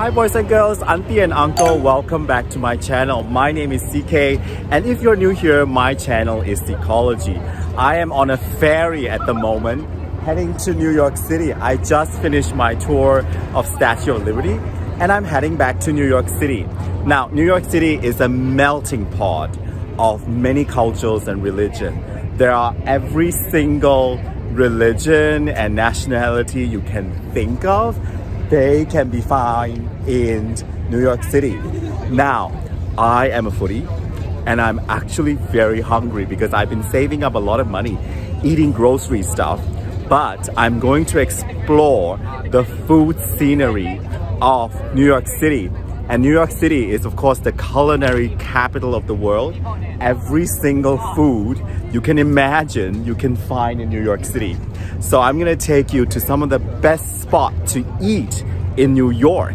Hi boys and girls, auntie and uncle, welcome back to my channel. My name is CK and if you're new here, my channel is C Kology. I am on a ferry at the moment heading to New York City. I just finished my tour of Statue of Liberty and I'm heading back to New York City. Now, New York City is a melting pot of many cultures and religion. There are every single religion and nationality you can think of they can be found in New York City. Now, I am a foodie and I'm actually very hungry because I've been saving up a lot of money eating grocery stuff but I'm going to explore the food scenery of New York City and New York City is of course the culinary capital of the world. Every single food you can imagine you can find in New York City. So I'm gonna take you to some of the best spots to eat in New York.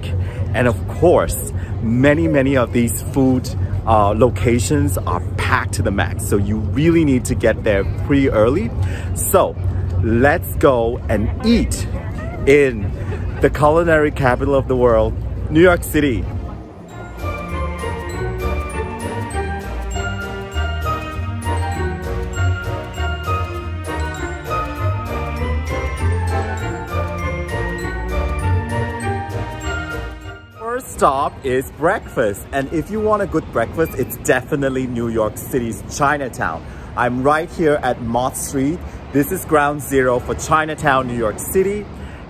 And of course, many, many of these food uh, locations are packed to the max. So you really need to get there pretty early. So let's go and eat in the culinary capital of the world, New York City. Stop is breakfast. And if you want a good breakfast, it's definitely New York City's Chinatown. I'm right here at Mott Street. This is ground zero for Chinatown, New York City.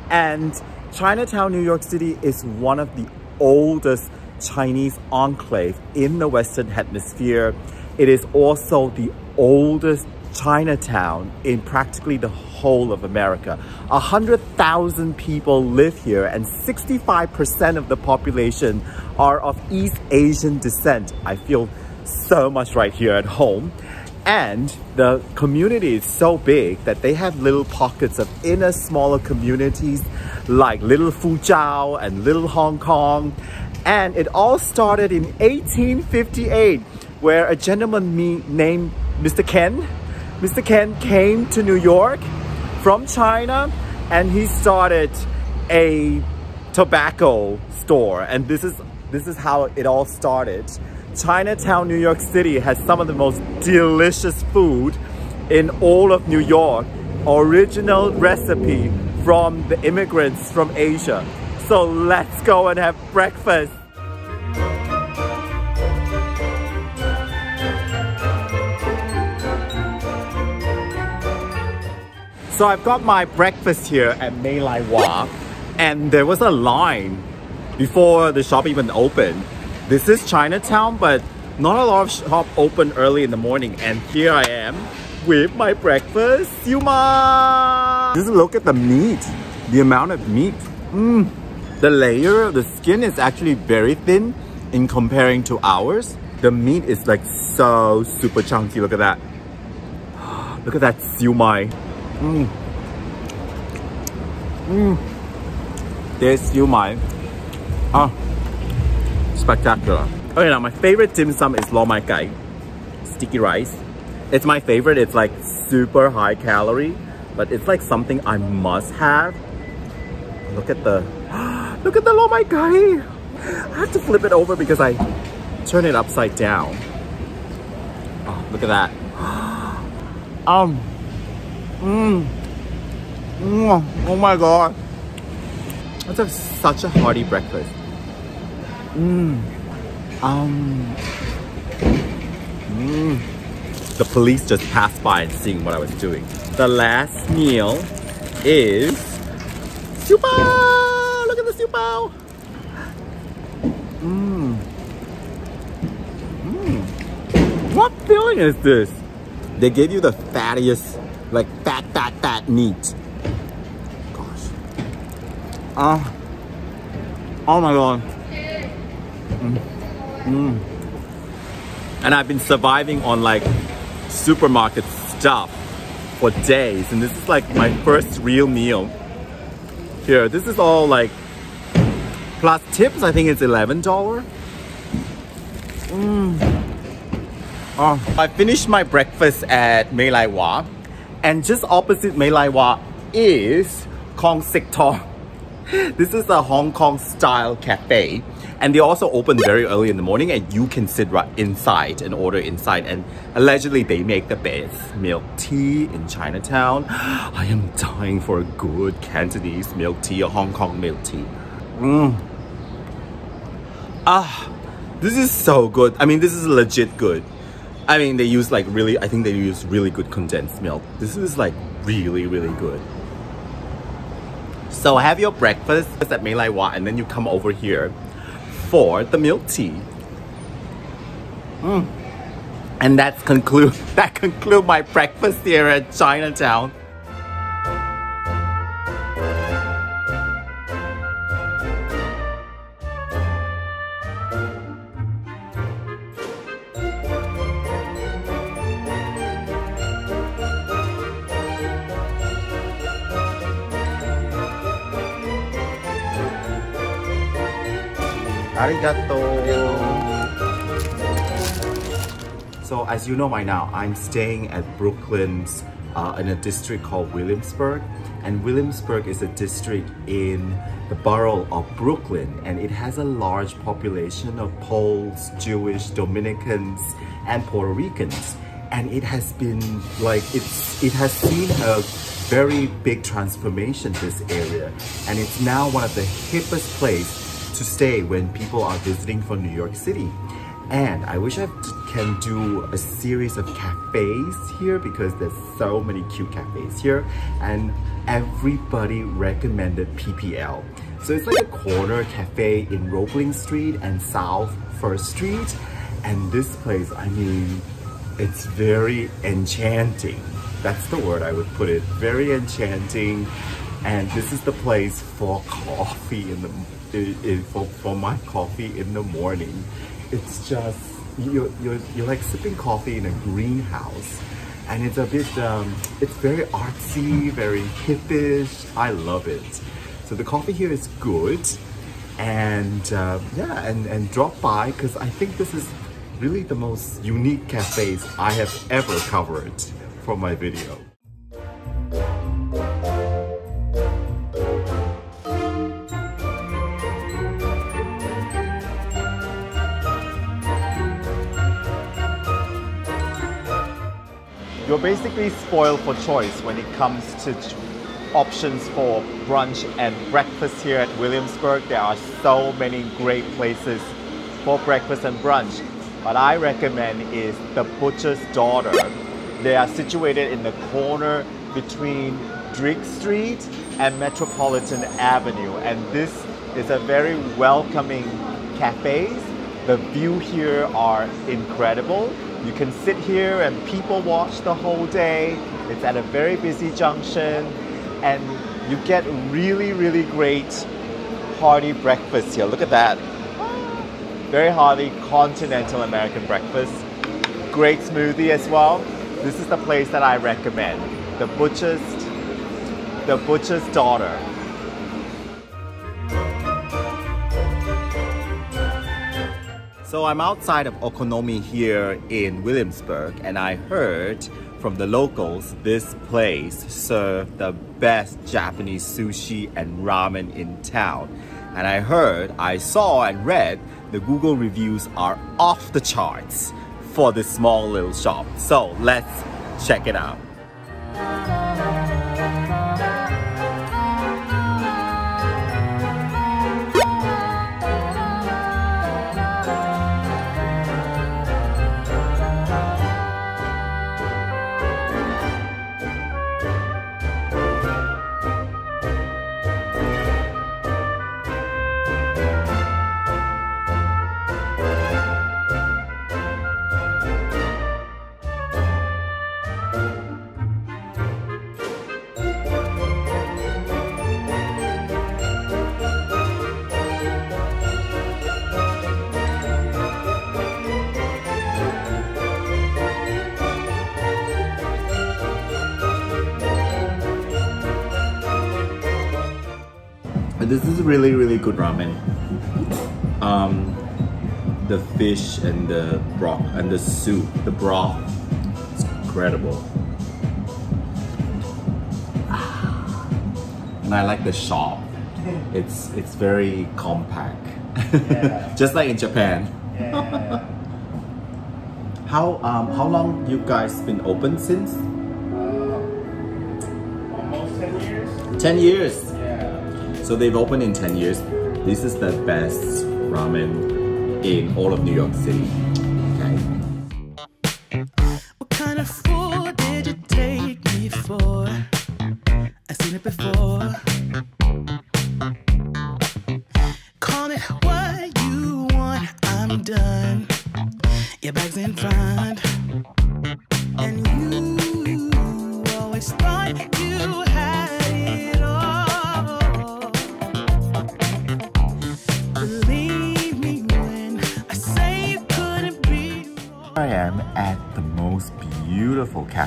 And Chinatown, New York City is one of the oldest Chinese enclave in the Western Hemisphere. It is also the oldest Chinatown in practically the whole of America. 100,000 people live here and 65% of the population are of East Asian descent. I feel so much right here at home. And the community is so big that they have little pockets of inner smaller communities like Little Fuzhou and Little Hong Kong. And it all started in 1858 where a gentleman named Mr. Ken Mr. Ken came to New York from China and he started a tobacco store and this is this is how it all started. Chinatown, New York City has some of the most delicious food in all of New York. Original recipe from the immigrants from Asia. So let's go and have breakfast. So I've got my breakfast here at Mei Lai Wah and there was a line before the shop even opened. This is Chinatown but not a lot of shop open early in the morning and here I am with my breakfast, siu ma. Just look at the meat, the amount of meat. Mm. The layer of the skin is actually very thin in comparing to ours. The meat is like so super chunky, look at that. Look at that siu Mmm. Mmm. There's siu mai. Ah. Spectacular. Okay, now my favorite dim sum is lo mai gai. Sticky rice. It's my favorite. It's like super high calorie, but it's like something I must have. Look at the, look at the lo mai gai. I have to flip it over because I turn it upside down. Oh, look at that. um, Mmm. Oh my god. That's a, such a hearty breakfast. Mmm. Um. Mmm. The police just passed by and seeing what I was doing. The last meal is siu. Look at the siu. Mmm. Mmm. What filling is this? They gave you the fattiest like fat, fat, fat meat. Gosh. Uh, oh my god. Mm. Mm. And I've been surviving on like supermarket stuff for days. And this is like my first real meal. Here, this is all like plus tips, I think it's $11. Mm. Oh, I finished my breakfast at Mei Lai Wah and just opposite Mei Lai Wah is Kong Sihk Tong. this is a Hong Kong style cafe and they also open very early in the morning and you can sit right inside and order inside and allegedly they make the best milk tea in Chinatown. I am dying for a good Cantonese milk tea or Hong Kong milk tea. Mm. Ah, this is so good. I mean, this is legit good. I mean, they use like really, I think they use really good condensed milk. This is like really, really good. So have your breakfast at Mei Lai Wah and then you come over here for the milk tea. Mm. And that's conclude that conclude my breakfast here at Chinatown. Arigato. So as you know by now, I'm staying at Brooklyn's uh, in a district called Williamsburg. And Williamsburg is a district in the borough of Brooklyn and it has a large population of Poles, Jewish, Dominicans, and Puerto Ricans. And it has been like, it's, it has seen a very big transformation this area. And it's now one of the hippest place to stay when people are visiting from New York City. And I wish I can do a series of cafes here because there's so many cute cafes here and everybody recommended PPL. So it's like a corner cafe in Roebling Street and South First Street. And this place, I mean, it's very enchanting. That's the word I would put it. Very enchanting. And this is the place for coffee in the for, for my coffee in the morning. It's just, you're, you're, you're like sipping coffee in a greenhouse. And it's a bit, um, it's very artsy, very hippish. I love it. So the coffee here is good. And uh, yeah, and, and drop by because I think this is really the most unique cafes I have ever covered for my video. You're basically spoiled for choice when it comes to options for brunch and breakfast here at Williamsburg. There are so many great places for breakfast and brunch. What I recommend is the Butcher's Daughter. They are situated in the corner between Drake Street and Metropolitan Avenue. And this is a very welcoming cafe. The view here are incredible. You can sit here and people watch the whole day. It's at a very busy junction and you get really, really great hearty breakfast here. Look at that. Very hearty continental American breakfast. Great smoothie as well. This is the place that I recommend. The Butcher's, the Butcher's Daughter. So I'm outside of Okonomi here in Williamsburg and I heard from the locals this place served the best Japanese sushi and ramen in town. And I heard, I saw and read the Google reviews are off the charts for this small little shop. So let's check it out. Really really good ramen um, the fish and the broth and the soup the broth it's incredible and I like the shop it's it's very compact. Yeah. Just like in Japan. Yeah. How um how long you guys been open since? Uh, almost 10 years? 10 years. So they've opened in 10 years. This is the best ramen in all of New York City. Okay.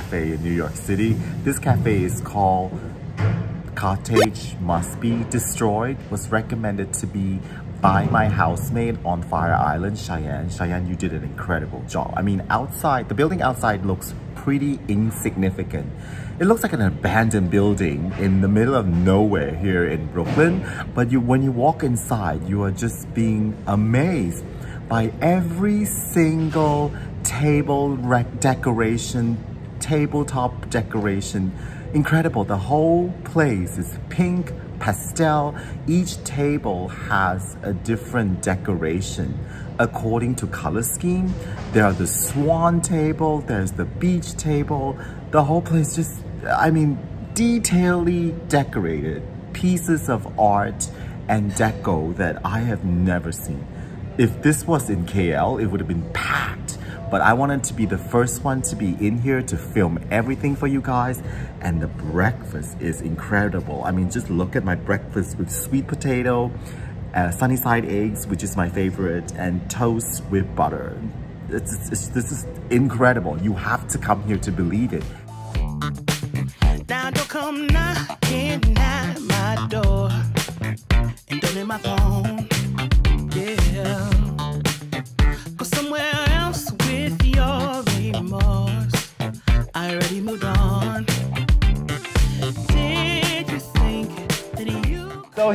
Cafe in New York City. This cafe is called Carthage Must Be Destroyed. Was recommended to be by my housemate on Fire Island, Cheyenne. Cheyenne, you did an incredible job. I mean, outside, the building outside looks pretty insignificant. It looks like an abandoned building in the middle of nowhere here in Brooklyn. But you, when you walk inside, you are just being amazed by every single table decoration, tabletop decoration. Incredible. The whole place is pink, pastel. Each table has a different decoration according to color scheme. There are the swan table, there's the beach table. The whole place just, I mean, detailedly decorated. Pieces of art and deco that I have never seen. If this was in KL, it would have been packed. But I wanted to be the first one to be in here to film everything for you guys. And the breakfast is incredible. I mean, just look at my breakfast with sweet potato, uh, sunny side eggs, which is my favorite, and toast with butter. It's, it's, this is incredible. You have to come here to believe it. Now don't come knocking at my door and don't my phone.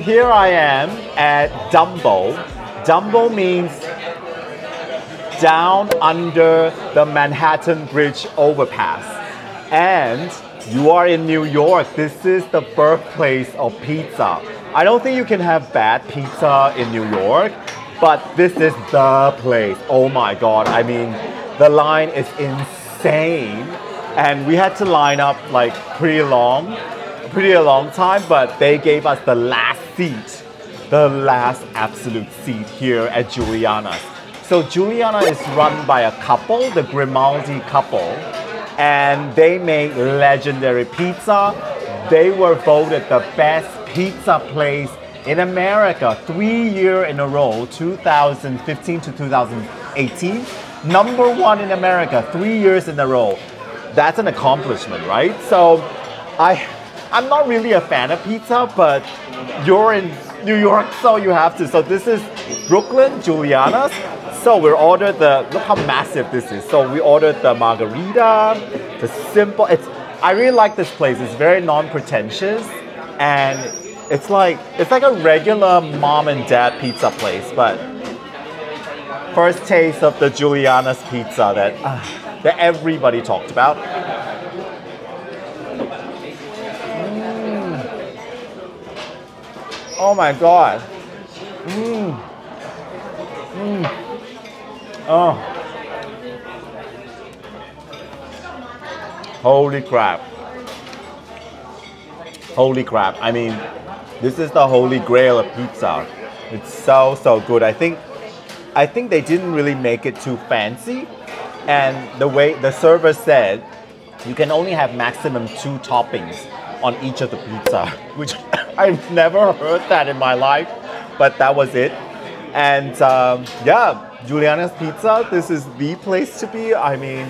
Here I am at Dumbo. Dumbo means down under the Manhattan Bridge overpass. And you are in New York. This is the birthplace of pizza. I don't think you can have bad pizza in New York, but this is the place. Oh my god. I mean, the line is insane. And we had to line up like pretty long pretty a long time, but they gave us the last seat, the last absolute seat here at Juliana's. So Juliana is run by a couple, the Grimaldi couple, and they make legendary pizza. They were voted the best pizza place in America three year in a row, 2015 to 2018. Number one in America, three years in a row. That's an accomplishment, right? So I I'm not really a fan of pizza, but you're in New York, so you have to. So this is Brooklyn Juliana's. So we ordered the look how massive this is. So we ordered the margarita, the simple. It's I really like this place. It's very non-pretentious, and it's like it's like a regular mom and dad pizza place. But first taste of the Juliana's pizza that ah, that everybody talked about. Oh my god. Mmm. Mmm. Oh. Holy crap. Holy crap. I mean, this is the holy grail of pizza. It's so so good. I think I think they didn't really make it too fancy. And the way the server said you can only have maximum two toppings on each of the pizza, which I've never heard that in my life, but that was it. And um, yeah, Juliana's Pizza, this is the place to be. I mean,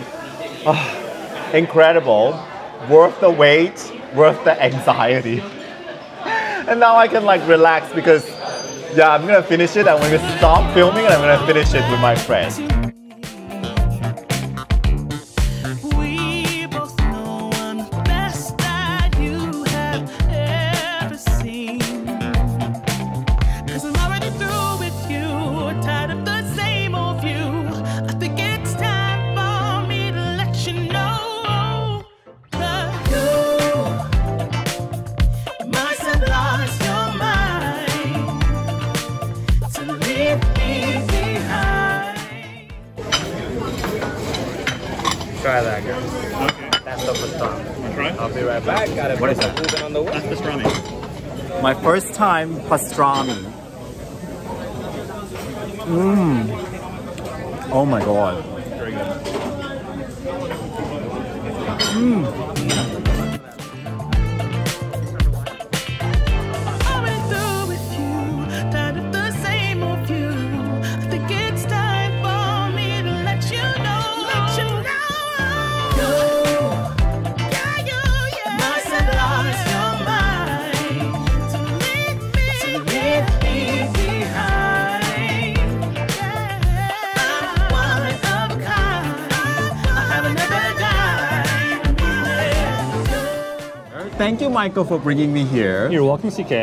ah, incredible, worth the wait, worth the anxiety. and now I can like relax because yeah, I'm gonna finish it. I'm gonna stop filming and I'm gonna finish it with my friend. Time pastrami. Mmm. Oh my god. Very mmm. Thank you, Michael, for bringing me here. You're welcome, CK.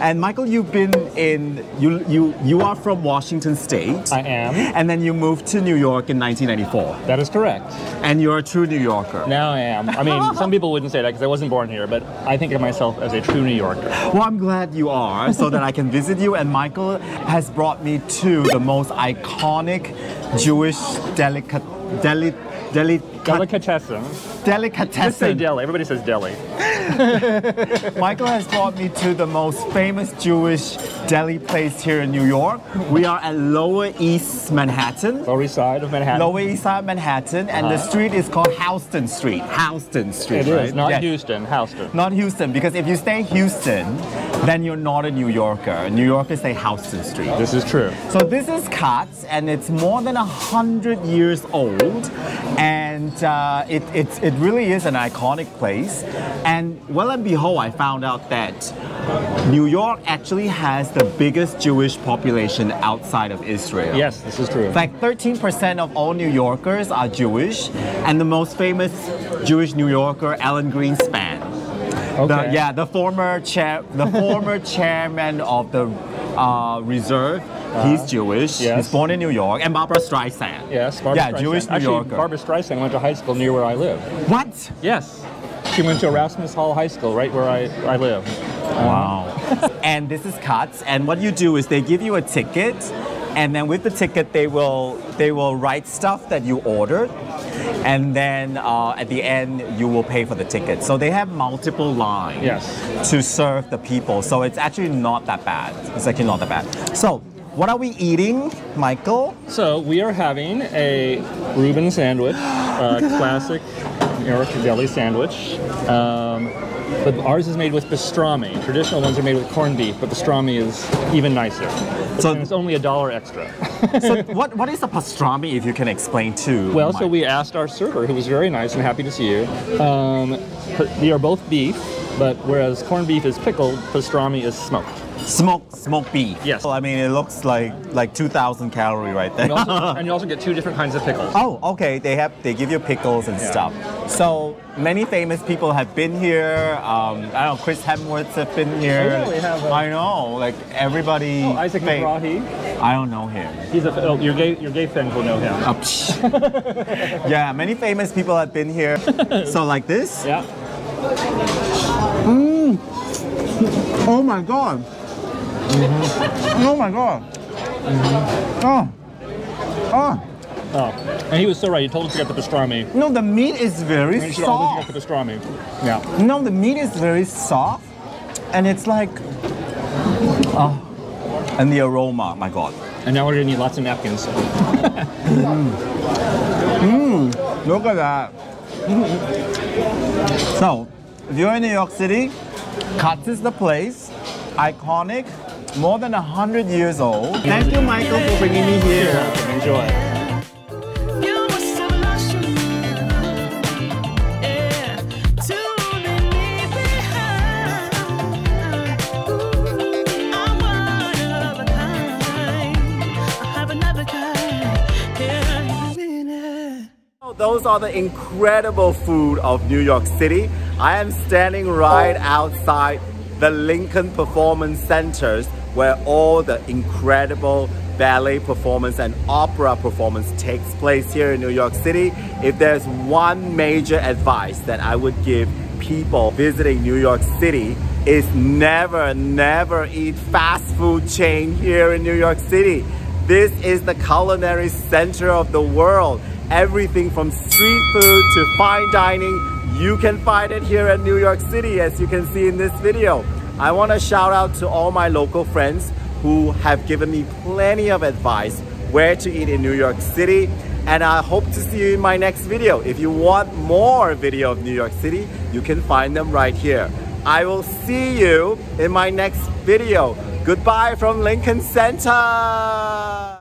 And Michael, you've been in you you you are from Washington State. I am. and then you moved to New York in 1994. That is correct. And you're a true New Yorker. Now I am. I mean, some people wouldn't say that because I wasn't born here, but I think of myself as a true New Yorker. Well, I'm glad you are, so that I can visit you. And Michael has brought me to the most iconic Jewish delicat deli deli Delicatessen. Just say delicatessen. deli. Everybody says deli. Michael has brought me to the most famous Jewish deli place here in New York. We are at Lower East Manhattan. Lower East Side of Manhattan. Lower East Side Manhattan, and the Uh-huh. street is called Houston Street. Houston Street. It is right? not Yes. Houston, Houston. Not Houston, because if you stay Houston, then you're not a New Yorker. New Yorkers say Houston Street. This is true. So this is Katz, and it's more than a hundred years old, and uh, it, it's, it really is an iconic place. And well and behold, I found out that New York actually has the biggest Jewish population outside of Israel. Yes, this is true. In fact, 13% of all New Yorkers are Jewish, and the most famous Jewish New Yorker, Alan Greenspan. The, yeah, the former chair, the former chairman of the uh, reserve. He's Jewish. yes. He's born in New York, and Barbra Streisand. Yes, Barbra yeah, Streisand. Jewish New Actually, Yorker. Barbra Streisand went to high school near where I live. what? Yes. She went to Erasmus Hall High School, right where I, I live. Wow. and this is Katz. And what you do is they give you a ticket, and then with the ticket they will they will write stuff that you ordered, and then uh, at the end you will pay for the ticket. So they have multiple lines Yes. to serve the people. So it's actually not that bad. It's actually not that bad. So what are we eating, Michael? So we are having a Reuben sandwich, a classic New York deli sandwich. Um, but ours is made with pastrami. Traditional ones are made with corned beef, but pastrami is even nicer. So- and it's only a dollar extra. So what, what is a pastrami, if you can explain too? well, so we asked our server, who was very nice and happy to see you. Um, they are both beef, but whereas corned beef is pickled, pastrami is smoked. Smoked smoked beef. Yes. Well, I mean, it looks like like 2,000 calorie right there. And, also, and you also get two different kinds of pickles. Oh, okay. They have they give you pickles and Yeah. stuff. So many famous people have been here. Um, I don't know. Chris Hemsworth have been here. Oh, yeah, we have, uh, I know. Like everybody. Oh, Isaac fam-. I don't know him. He's a oh, your gay your gay fans will know him. Psh. yeah, many famous people have been here. so like this. Yeah. Oh my god. Mm-hmm. Oh my god. Mm-hmm. Oh. Oh. Oh, and he was so right. He told us to get the pastrami. No, the meat is very should always soft. get the pastrami. Yeah. No, the meat is very soft, and it's like, oh, and the aroma. My God. And now we're gonna need lots of napkins. Mmm. Look at that. so, if you're in New York City, Katz is the place. Iconic, more than 100 years old. Thank you, Michael, for bringing me here. Enjoy. You must have lost your mind, yeah, to leave me behind. Ooh, I'm one of a kind. I have another kind. Yeah, you mean it. Those are the incredible food of New York City. I am standing right outside the Lincoln Performance Centers where all the incredible ballet performance and opera performance takes place here in New York City. If there's one major advice that I would give people visiting New York City is never, never eat fast food chain here in New York City. This is the culinary center of the world. everything from street food to fine dining. You can find it here in New York City as you can see in this video. I want to shout out to all my local friends who have given me plenty of advice where to eat in New York City and I hope to see you in my next video. If you want more video of New York City, you can find them right here. I will see you in my next video. Goodbye from Lincoln Center.